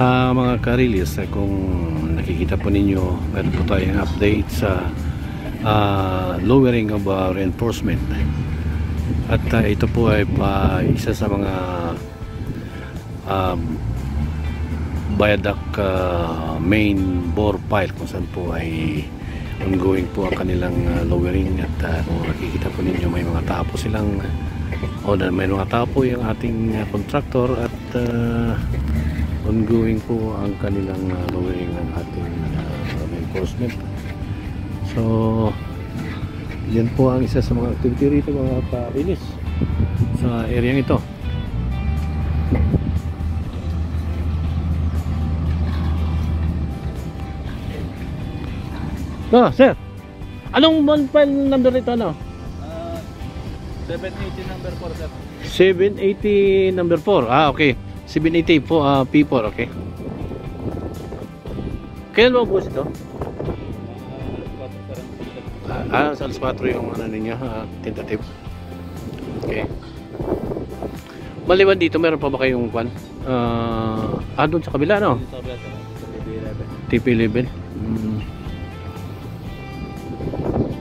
Ah, mga karilis, eh, kung nakikita po ninyo, meron po tayong update sa ah, lowering of ah, reinforcement. At ah, ito po ay pa isa sa mga um, viaduct ah, main bore pile kung saan po ay ongoing po ang kanilang ah, lowering at ah, kung nakikita po ninyo may mga tapo silang o may mga tapo yung ating ah, contractor at ah, ongoing po ang kanilang uh, lowering ng ating uh, reinforcement. So, yan po ang isa sa mga activity rito mga karinis sa area ito. Ah, sir. Anong one file number ito ano? Ah, 780 number 4 sir. 780 number 4. Ah, okay. 780 po, ah, P4, okay. Kailan mo po ito? Ah, ah, sa alas 4 yung ano ninyo, ah, tentative. Okay. Maliwan dito, meron pa ba kayong kwan? Ah, ah, doon sa kabila, no? TP11. Mm.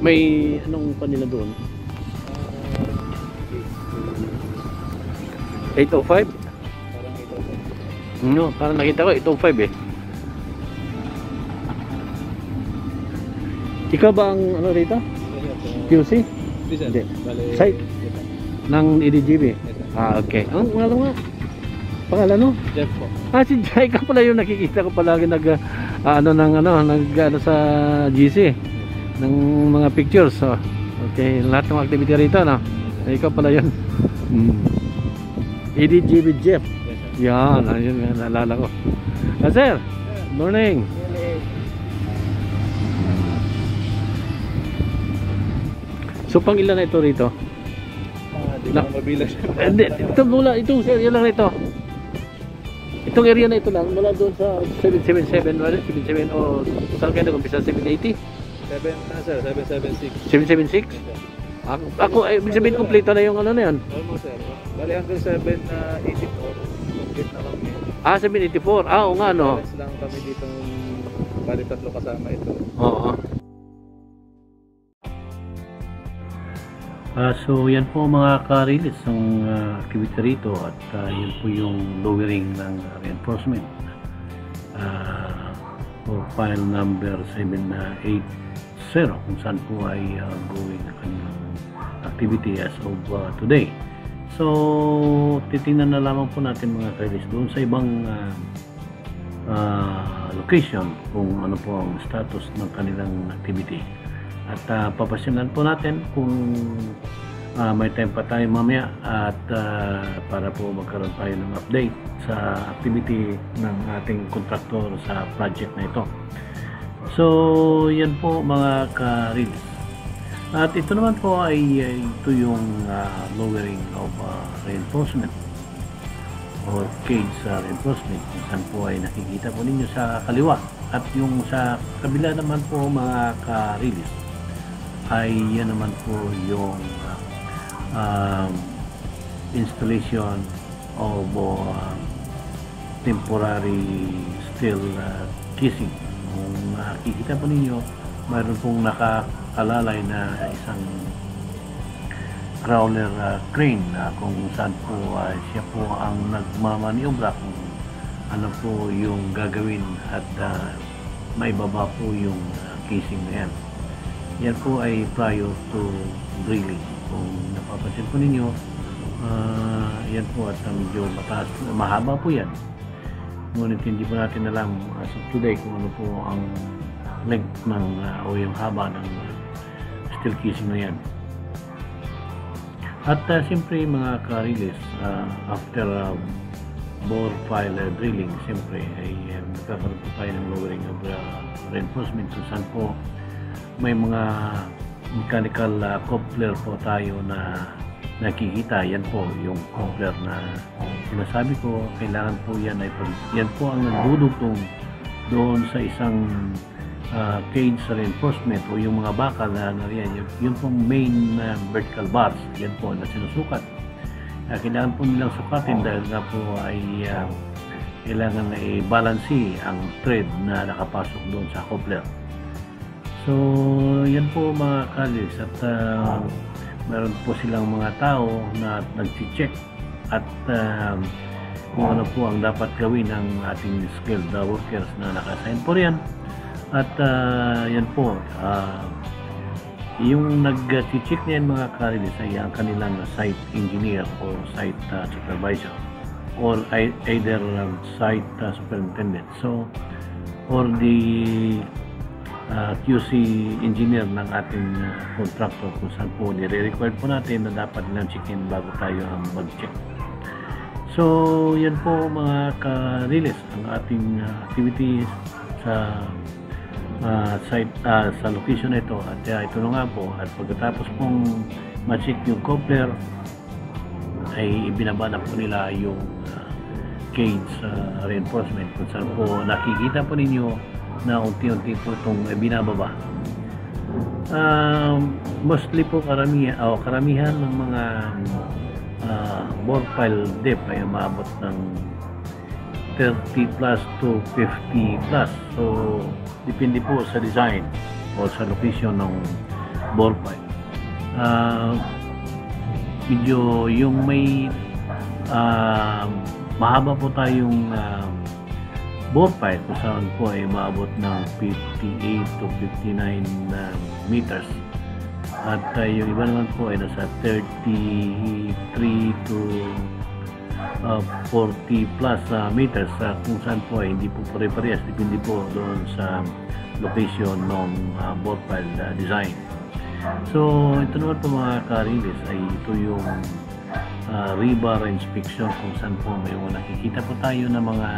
May anong pa nila doon? 805? No, parang nakita ko, 805 eh. Ikaw ba ang ano rito? QC? Hindi. Site? Ng EDGB? Ah, okay. Ang ano nga? Pangalan no? Jeff po. Ah, si Jai ka pala yung nakikita ko palagi nag ah, ano ng ano, nag ano sa GC ng mga pictures. So, okay, lahat ng activity rito no. Ikaw pala yun. Mm. EDGB Jeff. Yan, ayun nga, naalala ko. Ah, sir, morning. So, pang ilan na ito rito? Ah, di Na- ko mabilang siya. Eh, Hindi, ito mula, itong area lang na ito. Itong area na ito lang, mula doon sa 777, wala, 77, o saan kayo nag-umpisa? 780? 7 na sir, 776. 776? Yes, sir. Ako, ako eh, ibig sabihin, kompleto na yung ano na yan. Almost sir. Bali hanggang 7 na 84. Complete na kami. Ah, 784. Ah, oo nga, no? Balance lang kami dito bali tatlo kasama ito. Oo. Ah, so yan po mga karilis ang uh, activity rito at ah, yun po yung lowering ng reinforcement. Ah, for file number 780 kung saan po ay ah, going ang kanyang activity as of ah, today. So, titingnan na lamang po natin mga karilis doon sa ibang ah, ah, location kung ano po ang status ng kanilang activity. At uh, papasyalan po natin kung ah, may time pa tayo mamaya at ah, para po magkaroon tayo ng update sa activity ng ating kontraktor sa project na ito. So, yan po mga ka-reads. At ito naman po ay, ito yung ah, lowering of ah, reinforcement. Or cage sa reinforcement. Kung saan po ay nakikita po ninyo sa kaliwa. At yung sa kabila naman po mga ka-release ay yan naman po yung uh, um, installation of uh, temporary steel uh, casing. Kung nakikita po ninyo mayroon pong nakakalalay na isang crawler uh, crane na kung saan po uh, siya po ang nagmamaniobra kung ano po yung gagawin at uh, may baba po yung uh, casing na yan. Yan po ay prior to drilling. Kung napapansin po ninyo, uh, yan po at uh, medyo mataas, mahaba po yan. Ngunit hindi po natin alam as of today kung ano po ang length ng uh, o yung haba ng steel casing na yan. At uh, siyempre mga karilis, uh, after uh, bore file uh, drilling, siyempre ay uh, magkakaroon po tayo ng lowering of uh, reinforcement kung saan po may mga mechanical uh, coupler po tayo na nakikita. Yan po yung coupler na sinasabi ko, kailangan po yan ay pag, yan po ang nagdudugtong doon sa isang uh, cage reinforcement o yung mga bakal na nariyan, yun, yun pong main uh, vertical bars, yan po na sinusukat. Uh, kailangan po nilang sukatin dahil nga po ay uh, kailangan na i-balance ang thread na nakapasok doon sa coupler. So, yan po mga kalis at uh, meron po silang mga tao na nag-check at uh, kung ano po ang dapat gawin ng ating skilled workers na naka-assign po riyan. At uh, yan po, uh, yung nag-check niyan mga karilis ay ang kanilang site engineer or site uh, supervisor or either um, site uh, superintendent. So, or the uh, QC engineer ng ating uh, contractor kung saan po nire-require po natin na dapat nilang check-in bago tayo ang mag-check. So, yan po mga ka-release ang ating uh, activities sa uh, site uh, sa location ito at uh, ito na nga po at pagkatapos pong ma-check yung coupler ay ibinaba na po nila yung uh, cage uh, reinforcement kung saan po nakikita po ninyo na unti-unti po itong binababa. Um, mostly po karamihan, oh, karamihan ng mga uh, bore pile depth ay umabot ng 30 plus to 50 plus. So, depende po sa design o sa location ng bore pile. Uh, medyo yung may uh, mahaba po tayong uh, bore pile kung saan po ay maabot ng 58 to 59 uh, meters at uh, yung iba naman po ay nasa 33 to uh, 40 plus uh, meters uh, kung saan po ay hindi po pare-parehas depende po doon sa location ng uh, bore pile uh, design. So ito naman po mga karilis ay ito yung uh, rebar inspection kung saan po may nakikita po tayo ng mga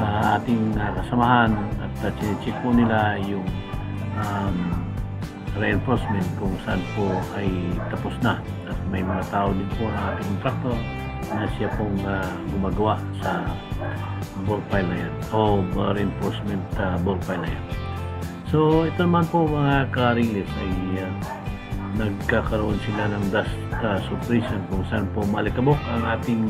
uh, ating uh, kasamahan at uh, chinecheck po nila yung um, reinforcement kung saan po ay tapos na. At may mga tao din po ang ating contractor na siya pong uh, gumagawa sa ball pile na yan o uh, reinforcement uh, ball pile na yan. So ito naman po mga ka-release ay uh, nagkakaroon sila ng dust uh, suppression kung saan po malikabok ang ating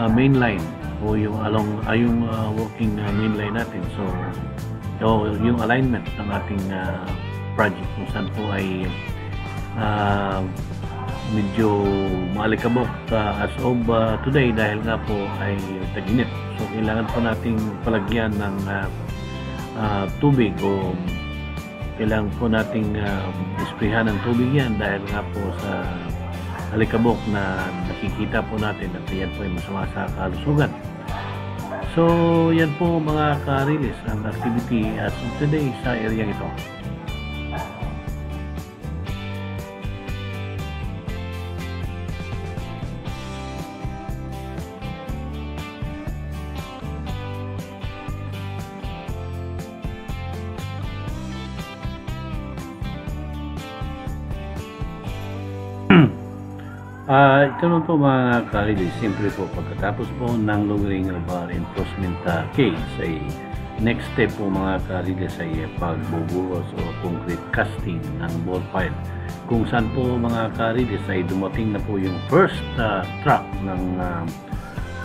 uh, main line o yung along uh, yung uh, working uh, main line natin. So o yung alignment ng ating uh, project kung saan po ay uh, medyo malikabok uh, as of uh, today dahil nga po ay taginit so kailangan po nating palagyan ng uh, uh, tubig o kailangan po nating uh, isprihan ng tubig yan dahil nga po sa alikabok na nakikita po natin at yan po ay masama sa kalusugan So, yan po mga ka-release ang activity as of today sa area ito. Naman po mga kalili, siyempre po pagkatapos po ng lowering of uh, reinforcement uh, case ay next step po mga kalili ay pagbubuhos o concrete casting ng ball pile. Kung saan po mga kalili ay dumating na po yung first uh, truck ng uh,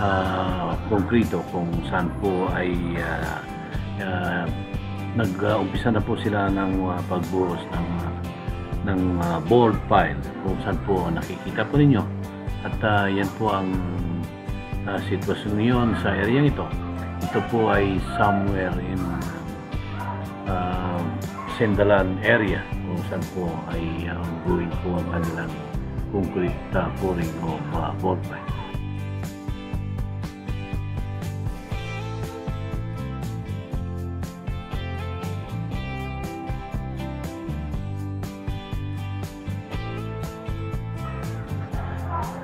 uh, konkrito kung saan po ay uh, uh, nag-umpisa na po sila ng uh, pagbuhos ng uh, ng uh, board file kung saan po nakikita po ninyo at uh, yan po ang uh, sitwasyon ngayon sa area ito ito po ay somewhere in uh, Sendalan area kung saan po ay uh, going po ang kanilang concrete uh, pouring of uh, board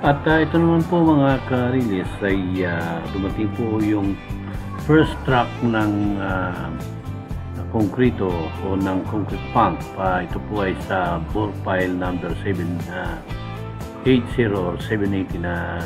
At uh, ito naman po mga ka-release ay uh, dumating po yung first truck ng uh, konkrito o ng concrete pump. Uh, ito po ay sa bore pile number 7 uh, 80 or 780 na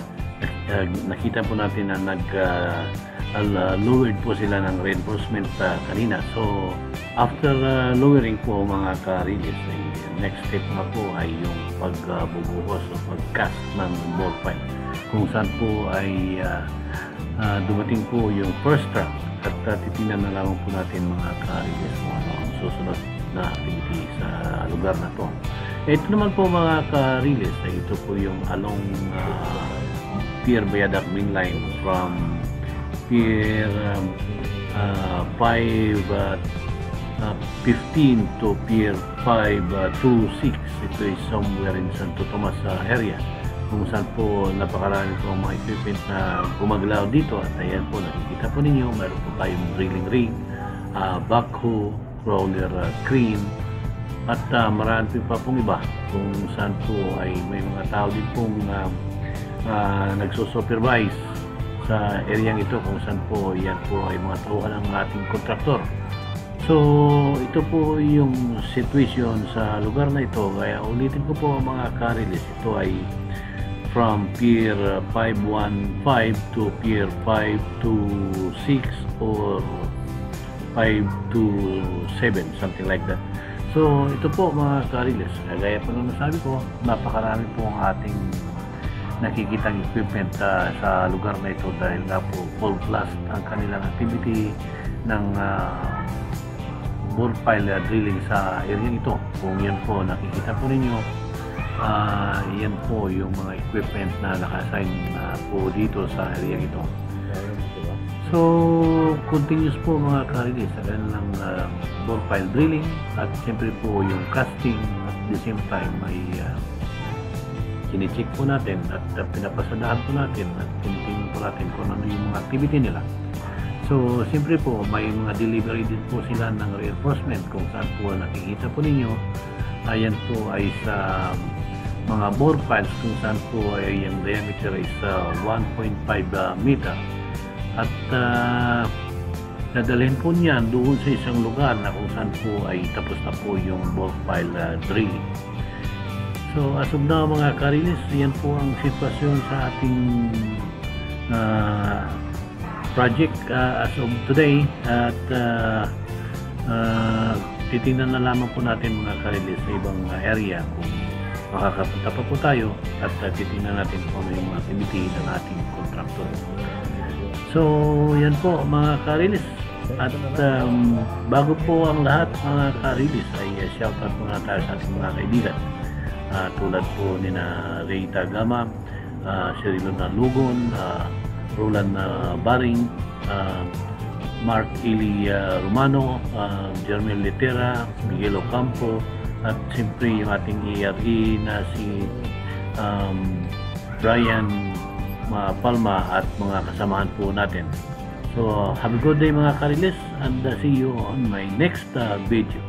uh, nakita po natin na nag uh, uh, lowered po sila ng reinforcement uh, kanina. So after uh, lowering po mga ka-release ay next step na po ay yung pagbubuhos uh, o pag-cast ng ball pile kung saan po ay uh, ah, dumating po yung first truck at uh, titingnan na lamang po natin mga ka-release kung ano ang susunod na activity sa lugar na to. Ito naman po mga ka-release, ay ito po yung along uh, Pier Bayadak main line from Pier um, uh, 5 uh, uh, 15 to Pier 5 uh, 26. Ito is somewhere in Santo Tomas uh, area kung saan po napakarami po ang mga equipment na gumagalaw dito. At ayan po nakikita po ninyo meron po tayong drilling rig uh, backhoe roller uh, crane at uh, marami pa pong iba. Kung saan po ay may mga tao din pong uh, uh, nagsusupervise sa area ito kung saan po yan po ay mga tauhan ng ating kontraktor So, ito po yung situation sa lugar na ito. Kaya ulitin ko po mga karilis. Ito ay from Pier 515 to Pier 526 or 527, something like that. So, ito po mga karilis. Gaya po nung nasabi ko, napakarami po ang ating nakikitang equipment uh, sa lugar na ito dahil nga po full blast ang kanilang activity ng uh, bore pile uh, drilling sa area ito. Kung yan po nakikita po ninyo, uh, yan po yung mga equipment na naka-assign uh, po dito sa area ito. So, continuous po mga karilis sa kanilang uh, bore pile drilling at siyempre po yung casting at the same time may uh, kinicheck po natin at uh, pinapasadahan po natin at tinitingnan po natin kung ano yung mga activity nila. So, siyempre po, may mga delivery din po sila ng reinforcement kung saan po nakikita po ninyo. Ayan po ay sa mga bore piles kung saan po ay yung diameter is uh, 1.5 uh, meter. At uh, dadalhin po niyan doon sa isang lugar na kung saan po ay tapos na po yung bore pile uh, drilling. So, as of now mga karilis, yan po ang sitwasyon sa ating uh, project uh, as of today at uh, uh, titingnan na lamang po natin mga karilis sa ibang area kung makakapunta pa po tayo at uh, titingnan natin kung ano yung mga activity ng ating contractor. So, yan po mga karilis. At um, bago po ang lahat mga karilis ay uh, shoutout muna tayo sa ating mga kaibigan. Uh, tulad po ni na Rita Gama, uh, Cirilo na Lugon, uh, Roland uh, Baring, uh, Mark Ili Romano, uh, Jermel Litera, Miguel Ocampo, at siyempre yung ating ERE na si um, Brian Palma at mga kasamahan po natin. So, have a good day mga karilis and uh, see you on my next uh, video.